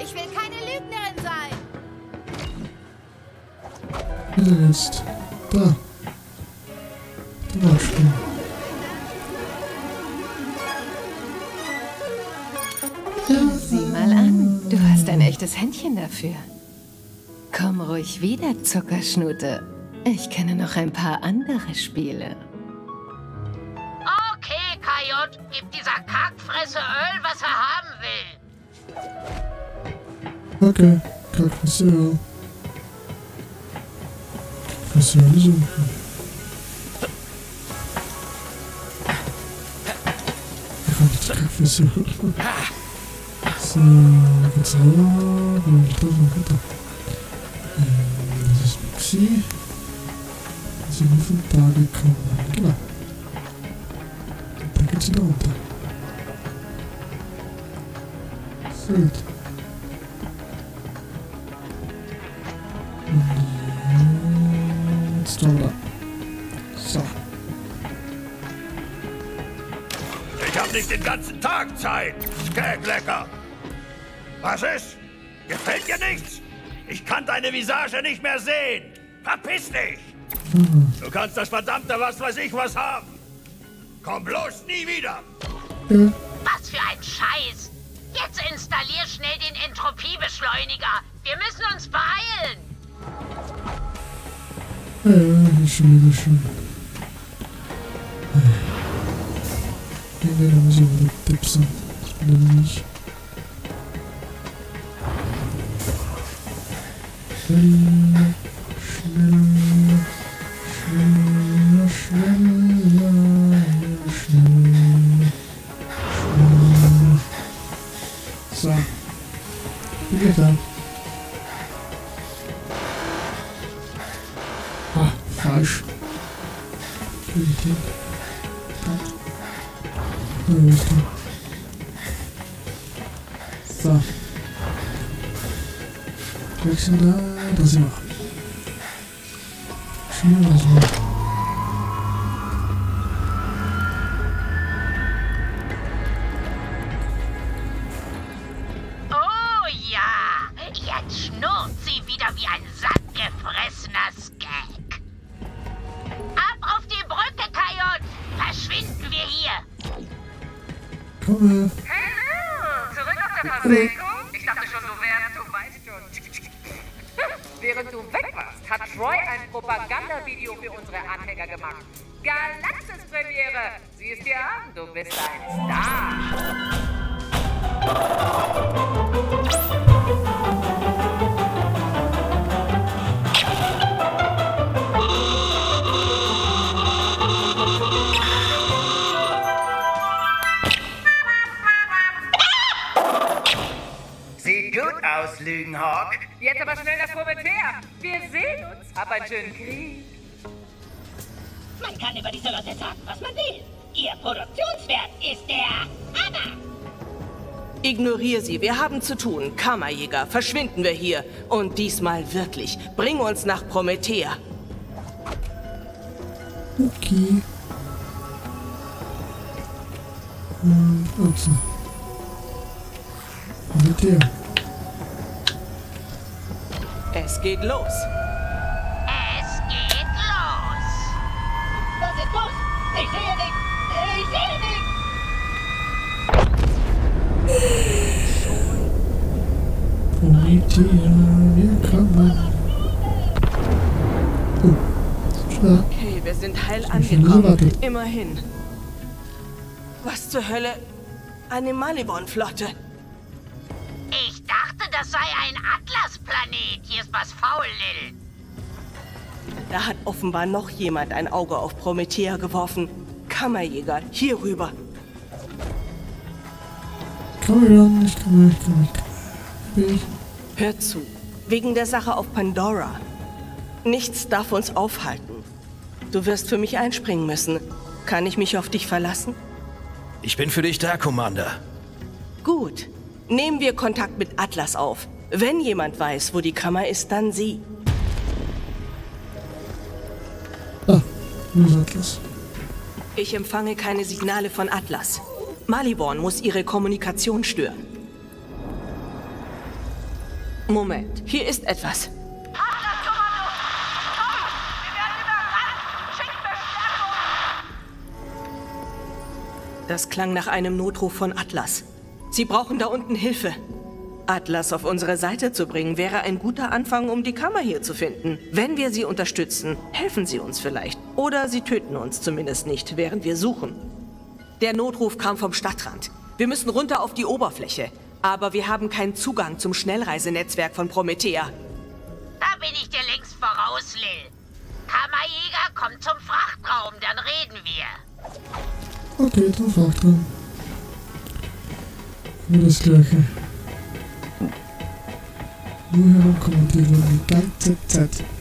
Ich will keine Lügnerin sein. Wieder jetzt. Da. Da war schon. Sieh mal an, du hast ein echtes Händchen dafür. Komm ruhig wieder, Zuckerschnute. Ich kenne noch ein paar andere Spiele. Okay, Kajot, gib dieser Kackfresse will. Okay. Kackfriseur. Friseur suchen. Direkt Kackfriseur. So, geht's rüber. Dann geht das noch weiter. Ähm, das ist Maxi. Sie sind von da gekommen. Genau. Und dann geht's wieder runter. So gut. Und ganzen Tag Zeit. Skäglecker. Was ist? Gefällt dir nichts? Ich kann deine Visage nicht mehr sehen. Verpiss dich! Du kannst das verdammte was weiß ich was haben. Komm bloß nie wieder. Was für ein Scheiß. Jetzt installier schnell den Entropiebeschleuniger. Wir müssen uns beeilen. Ja, ja, ist schon Ja, da muss ich wieder tipsen. Ich bin nämlich. Schneller, schneller, schneller, schneller, schneller, schneller. So. Wie geht das? Ah, falsch. Richtig. Da. Da er. So. Wechseln da. Da sind wir. Schneller so. Oh ja, jetzt schnurrt sie wieder wie ein sattgefressener Komme. Zurück auf der Paseko? Ich dachte schon, du wärst, du weißt schon. Während du weg warst, hat Troy ein Propagandavideo für unsere Anhänger gemacht. Galaxis-Premiere! Siehst dir an, du bist ein Star. Gut aus, Lügenhawk. Jetzt aber schnell nach Promethea. Wir sehen uns. Hab einen schönen Krieg. Man kann über diese Leute sagen, was man will. Ihr Produktionswert ist der Hammer. Ignoriere sie, wir haben zu tun. Kammerjäger, verschwinden wir hier. Und diesmal wirklich. Bring uns nach Promethea. Okay. Ochsen. Mit der. Es geht los. Es geht los. Was ist los? Ich sehe nichts. Ich sehe nichts. Promethea, wir kommen. Oh. Okay, wir sind heil angekommen. Immerhin. Was zur Hölle? Eine Malibon-Flotte. Da hat offenbar noch jemand ein Auge auf Promethea geworfen. Kammerjäger, hier rüber. Hör zu. Wegen der Sache auf Pandora. Nichts darf uns aufhalten. Du wirst für mich einspringen müssen. Kann ich mich auf dich verlassen? Ich bin für dich da, Commander. Gut. Nehmen wir Kontakt mit Atlas auf. Wenn jemand weiß, wo die Kammer ist, dann sie. Atlas? Ich empfange keine Signale von Atlas. Maliborn muss ihre Kommunikation stören. Moment, hier ist etwas. Das klang nach einem Notruf von Atlas. Sie brauchen da unten Hilfe. Atlas auf unsere Seite zu bringen, wäre ein guter Anfang, um die Kammer hier zu finden. Wenn wir sie unterstützen, helfen sie uns vielleicht. Oder sie töten uns zumindest nicht, während wir suchen. Der Notruf kam vom Stadtrand. Wir müssen runter auf die Oberfläche. Aber wir haben keinen Zugang zum Schnellreisenetzwerk von Promethea. Da bin ich dir längst voraus, Lil. Kammerjäger, komm zum Frachtraum, dann reden wir. Okay, zum Frachtraum. Nur das gleiche. Nur die Leute die ganze Zeit.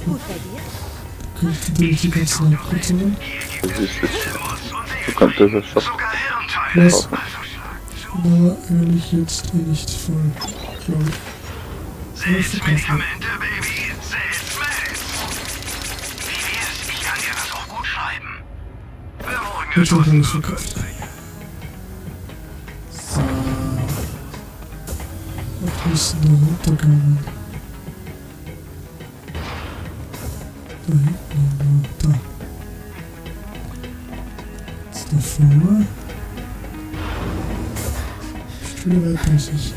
Alles gut bei dir? Kann ich ganzen Abkürzungen. Das ist. Du kannst das schon. Was? Aber eigentlich jetzt eh nicht voll, glaube ich. Aber verkaufen. Ich habe alles verkauft. So. Was ist denn da runtergegangen? Da hinten, da. Jetzt davor. Viel weiter ist es.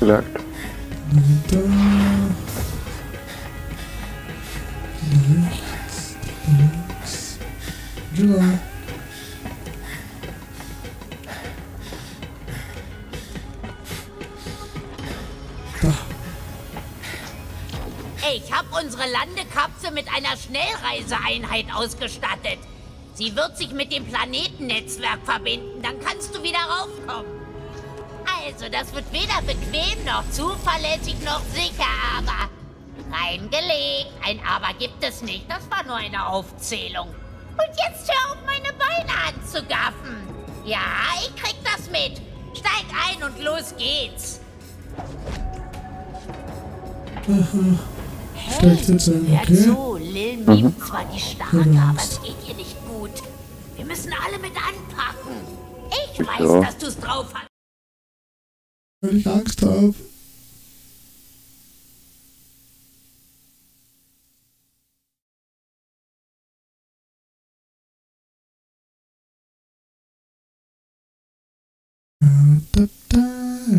Vielleicht. Mit einer Schnellreiseeinheit ausgestattet. Sie wird sich mit dem Planetennetzwerk verbinden, dann kannst du wieder raufkommen. Also, das wird weder bequem noch zuverlässig noch sicher, aber reingelegt. Ein Aber gibt es nicht, das war nur eine Aufzählung. Und jetzt hör auf, meine Beine anzugaffen. Ja, ich krieg das mit. Steig ein und los geht's. Aha. Steigt jetzt ein, Hör okay? zu, Lil mimt zwar die Starke, aber es geht ihr nicht gut. Wir müssen alle mit anpacken. Ich weiß, Ja. dass du's drauf hast. Weil ich Angst habe.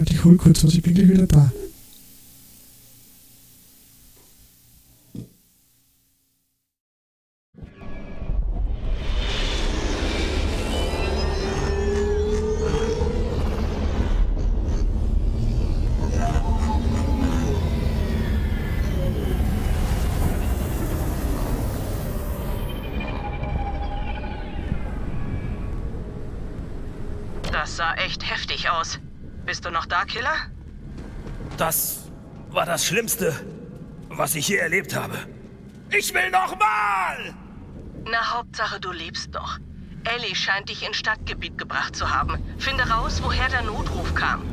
Ich hol kurz was, ich bin gleich wieder da. Echt heftig aus. Bist du noch da, Killer? Das war das Schlimmste, was ich je erlebt habe. Ich will nochmal! Na, Hauptsache, du lebst noch. Ellie scheint dich ins Stadtgebiet gebracht zu haben. Finde raus, woher der Notruf kam.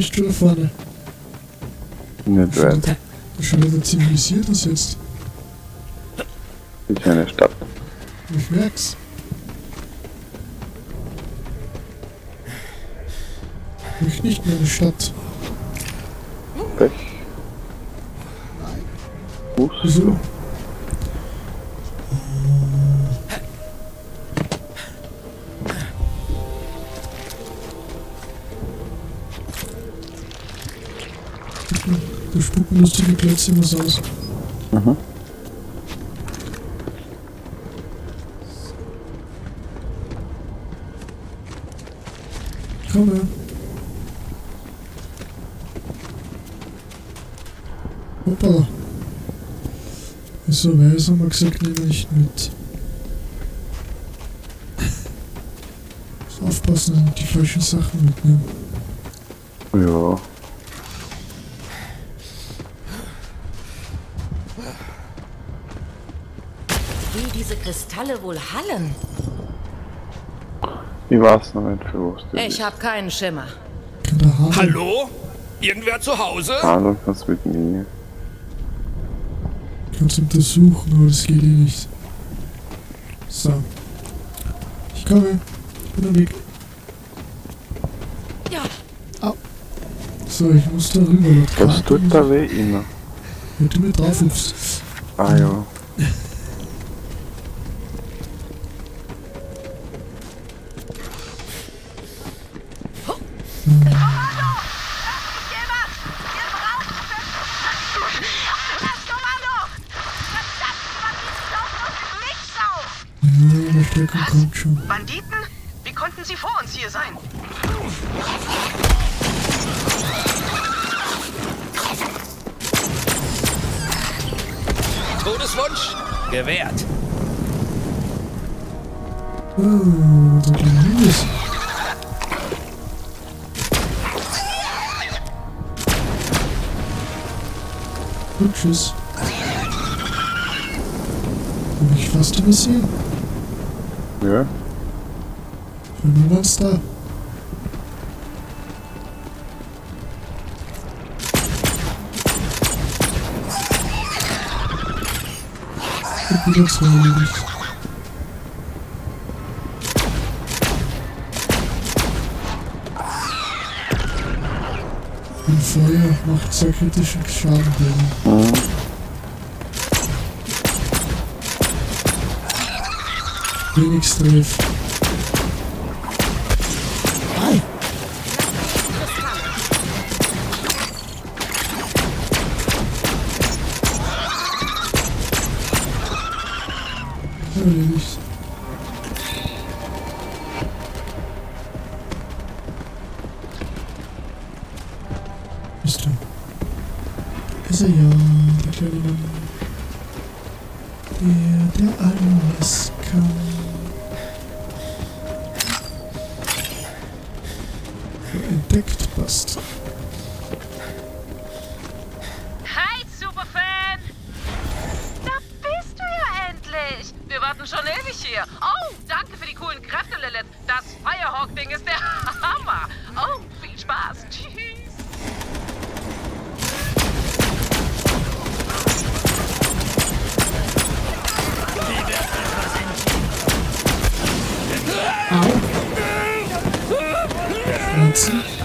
Schon da vorne. Das ist schon wieder zivilisiert das jetzt. Ist eine Stadt. Ich merk's. Ich nicht mehr eine Stadt. Pech. Fuß. Wieso? Spucken lustige Plätze was aus. Mhm. Komm her. Hoppala. So weiß haben wir gesagt, nehmen wir nicht mit. Aufpassen, nicht die falschen Sachen mitnehmen. Ja. Kristalle wohl hallen? Ich weiß noch was das Ich habe keinen Schimmer. Hallo? Irgendwer zu Hause? Hallo, kannst mit mir. Kannst untersuchen, aber das geht eh nicht. So. Ich komme. Ich bin am Weg. Ja. Au. So, ich muss da rüber. Das tut da weh immer. Wenn du mir drauf hüpfst. Ah ja. Schon. Banditen? Wie konnten sie vor uns hier sein? Todeswunsch? Gewährt. Los. Und tschüss. Hab ich fast übersehen. Ja. Für nur was da. Und wieder zwei erledigt. Und Feuer macht sehr kritischen Schaden. Wenig Strafe. Erledigt. Bist du? Ist er ja, der kleine Mann. Der, der alles kann. Entdeckt, Peace.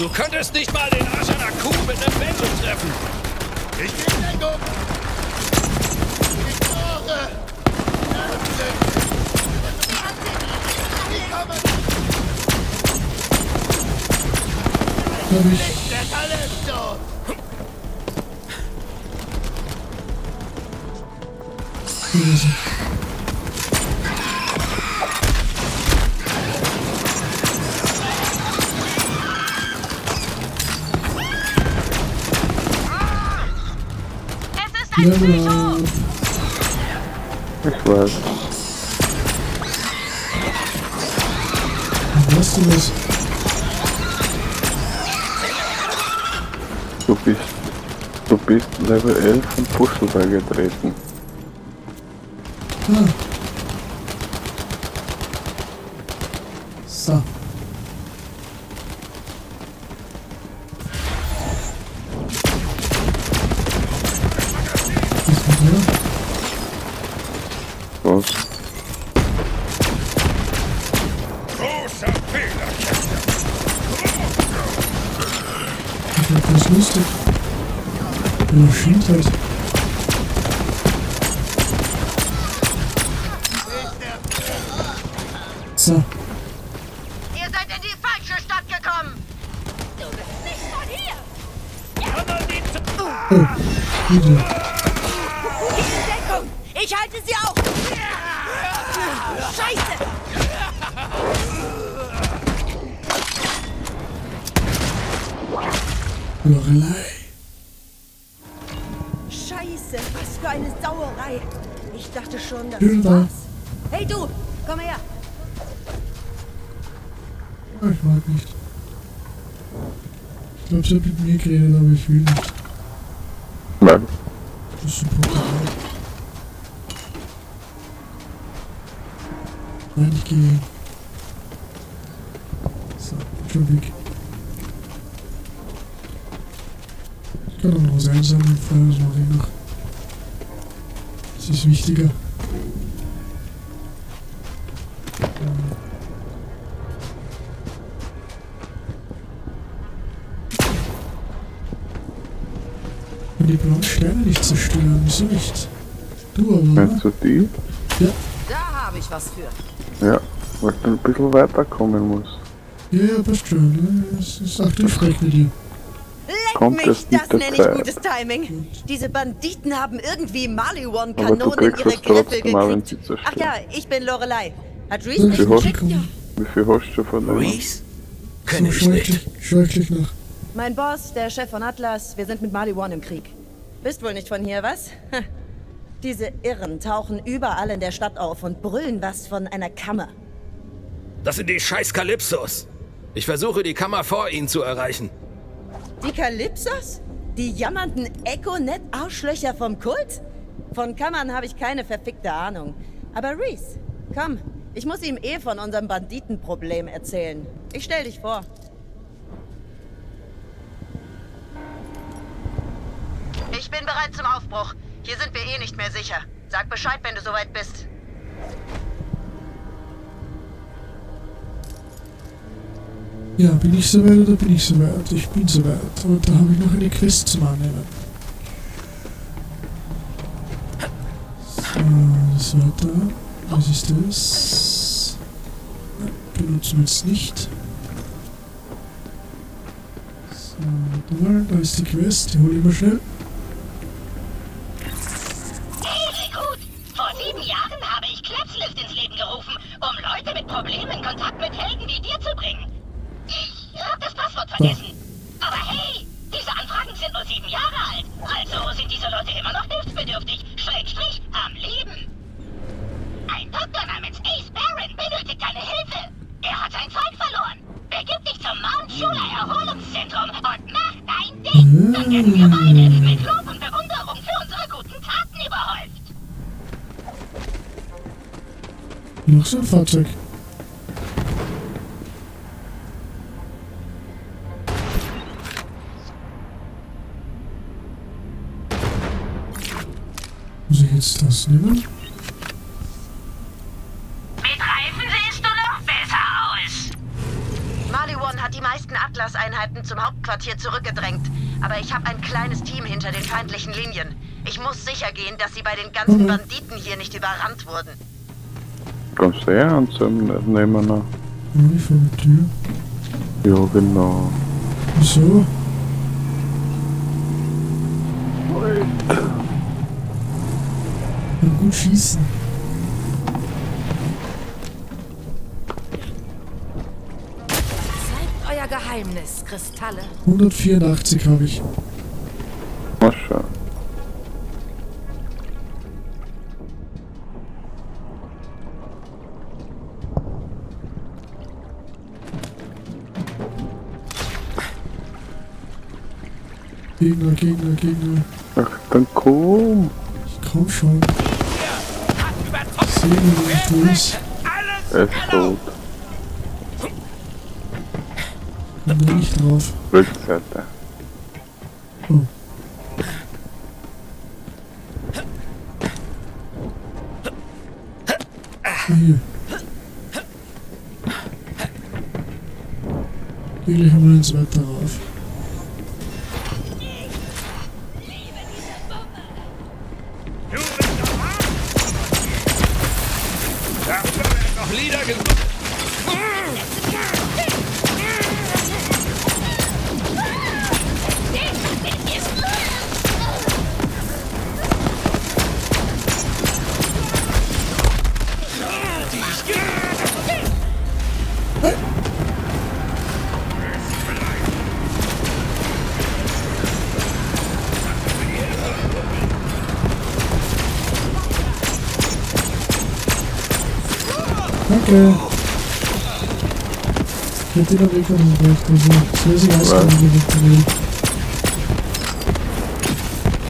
Du könntest nicht mal den Arsch einer Kuh mit einem Bento treffen. Ich bin Deckung! Ich brauche! Hab ich. Der Talento! Gewesen. Ich weiß. Weißt du was? Du bist. Du bist Level 11 und Puschel beigetreten. Ah. Das ist lustig. Ja, stimmt halt. So. Ihr seid in die falsche Stadt gekommen. Du bist nicht von hier! Oh, wieder. Deckung! Ich halte sie auf! Scheiße! Lorelei. Scheiße, was für eine Sauerei! Ich dachte schon, das Hilda. war's. Hey du, komm her! Ich mag nicht. Ich glaube, sie hat mit mir geredet, aber ich will nicht. Nein. Das ist so brutal. Nein, ich gehe. So, schon weg. Ich kann auch noch was einsammeln, vorher das mache ich noch. Das ist wichtiger. Und die blauen Sterne nicht zerstören, wieso nicht? Du aber, Meinst du die? Ja, Da habe ich was für. Ja, weil du ein bisschen weiterkommen musst. ja, ja, passt schon. Ja, das ist auch ich frech mit dir. Kommt mich, mit das nenne ich gutes Timing. Diese Banditen haben irgendwie Maliwan-Kanonen in ihre Griffel wenn gekriegt. Ach ja, ich bin Lorelei. Hat Reese mich geschickt? du? Wie viel hast du von? Reese? Kenn ich nicht. scheuchlich nach. Mein Boss, der Chef von Atlas, wir sind mit Maliwan im Krieg. Bist wohl nicht von hier, was? Diese Irren tauchen überall in der Stadt auf und brüllen was von einer Kammer. Das sind die scheiß Kalypsos. Ich versuche, die Kammer vor ihnen zu erreichen. Die Kalypsos? Die jammernden Econet-Arschlöcher vom Kult? Von Kammern habe ich keine verfickte Ahnung. Aber Reese, komm, ich muss ihm eh von unserem Banditenproblem erzählen. Ich stell dich vor. Ich bin bereit zum Aufbruch. Hier sind wir eh nicht mehr sicher. Sag Bescheid, wenn du soweit bist. Ja, bin ich soweit oder bin ich soweit? Ich bin soweit. Und da habe ich noch eine Quest zum Annehmen. So, das war da. Was ist das? Benutzen wir jetzt nicht. So, mal, da ist die Quest, die hole ich mal schnell. Hey, gut. Vor sieben Jahren habe ich Klepslift ins Leben gerufen, um Leute mit Problemen in Kontakt mit Helden wie dir zu bringen. Ich habe das Passwort vergessen. Aber hey, diese Anfragen sind nur sieben Jahre alt. Also sind diese Leute immer noch hilfsbedürftig. Schrägstrich am Leben. Ein Doktor namens Ace Barron benötigt deine Hilfe. Er hat sein Zeug verloren. Begib dich zum Mount Shula Erholungszentrum und mach werden wir beide mit Lob und Bewunderung für unsere guten Taten überhäuft. Noch so ein Fahrzeug. Muss ich jetzt das nehmen? Mit Reifen siehst du noch besser aus. Maliwan hat die meisten Atlas-Einheiten zum Hauptquartier zurückgedrängt. Aber ich habe ein kleines Team hinter den feindlichen Linien. Ich muss sicher gehen, dass sie bei den ganzen. Banditen hier nicht überrannt wurden. Kannst du eh anzünden, nehmen noch. Oh, ich vor der Tür. Ja, genau. Wieso? Kann gut schießen. Zeigt euer Geheimnis, Kristalle. 184 habe ich. Mal Gegner, Gegner, Gegner. Ach, dann komm. Ich komm schon. Sehen wir, ich ist. Er ist tot. Komm da nicht drauf. Rückseite. Oh. Hier. Gleich mal ins Wetter rauf. Noch Geht ihr da weg oder nicht? Also, ich will sie erst mal wieder